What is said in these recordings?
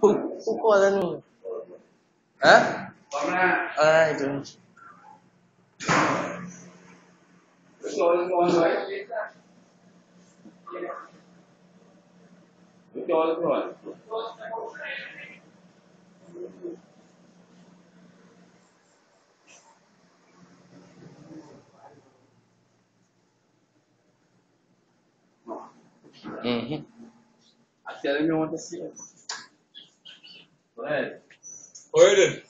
不不过了你。哎。哎，对。Mm-hmm. I tell him you want to see it. Go ahead. How are you doing?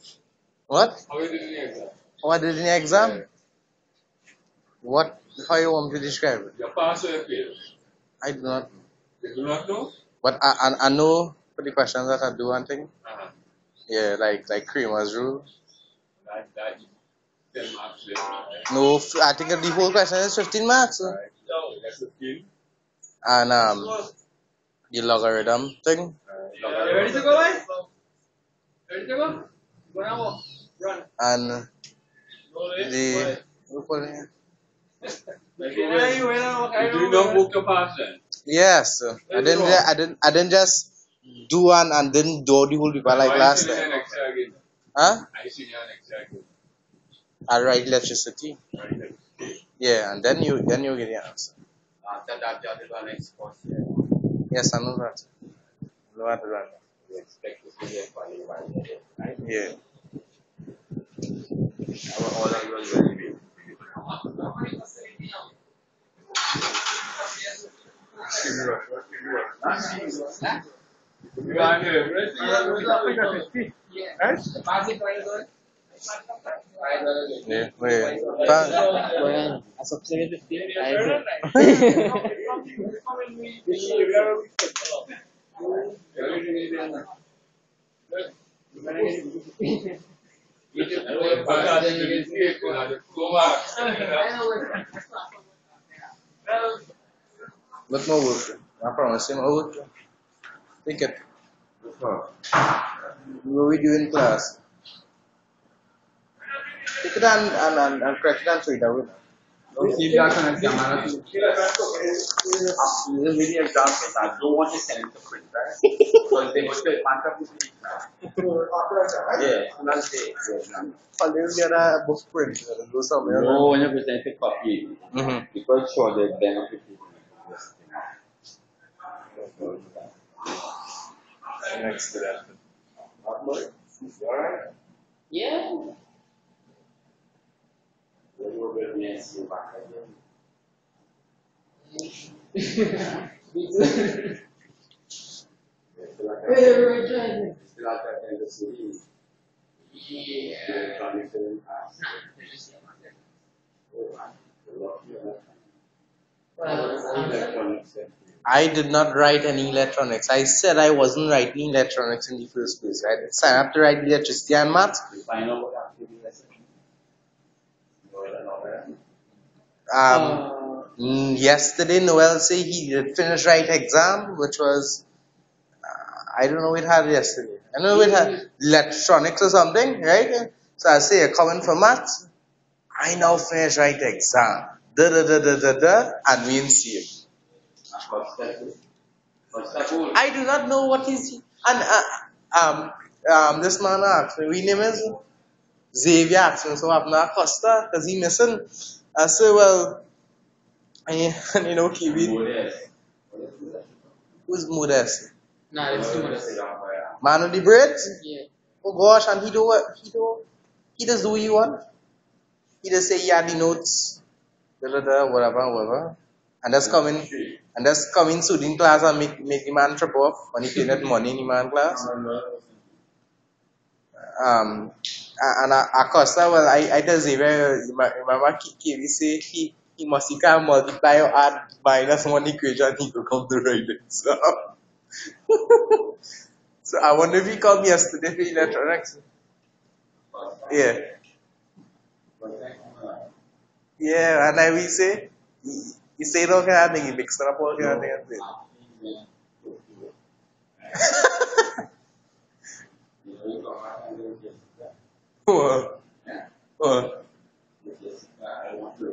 What? How are you doing in the exam? What did in the exam? What? How you want to describe it? You pass or you fail? I do not. You do not know? But I, I, I know for the questions that I do one thing. Uh-huh. Yeah, like like Cramer's rule. That, that, marks. Right? No, f- I think the whole question is 15 marks. Right. That's 15. And um, the logarithm thing. You ready to go, guys? Ready to go? Go now. Run. And the. what it? Like, You know, you know, I you do know. not book your pass? Yes, I didn't. I didn't. I didn't just do one and then do the whole paper like Why last time. in extra again? Huh? I see you an extra again. I write electricity. Right. Yeah, and then you then you get the answer. Yes, I know that. I know how to run. You expect to see them qualified. Right? Yeah. Our order was very big. You are here. Right? Yeah. Wait. But, Bueno, a subsidio 15, ahí but no work. I promise you, no work. Take it. What we do in class? Take it and away. Is it print, right? Because they must get mark up the Yeah, that's it. I'll leave the other book print. uh, Do something. No, when you present a copy, Mm-hmm. because sure the benefit Next to that. Yeah. I did not write any electronics. I said I wasn't writing electronics in the first place. I didn't sign up to write electricity and maths. Um, mm, yesterday, Noel said he did finish write exam, which was uh, I don't know what it had yesterday. I know it had electronics or something, right? So I say a comment for maths. I now finish write exam. Da da da da da da, and we didn't see him. I do not know what is and uh, um um this man asked me, what name is Xavier asked me, so I'm not Costa because he missing. I said, well, and, and you know, Kiwi, who's modest? Nah, it's too much. Man with the braids? Yeah. Oh gosh, and he do what? He do, he just do what you want. He just say, yeah, the notes, da da da, whatever, whatever. And that's coming, and that's coming soon in class and make, make the man trip off when he pay that money in the man class. Um, a- and I, Acosta, well, I, I tell Xavier, you might remember Kiki, say he, he must he can multiply or add minus one equation, he could come to write it. So, so I wonder if he come yesterday for electronics. Yeah. Yeah, and I will say, he, he say no kind of thing, he mix it up all kind of thing and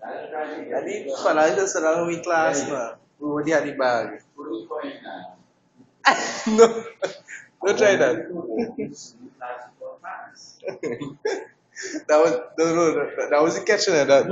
Jadi padahal itu selalu ikhlas, Pak. Guru di hari no, don't try that. that was no, no, no, that was the catch eh, that. that.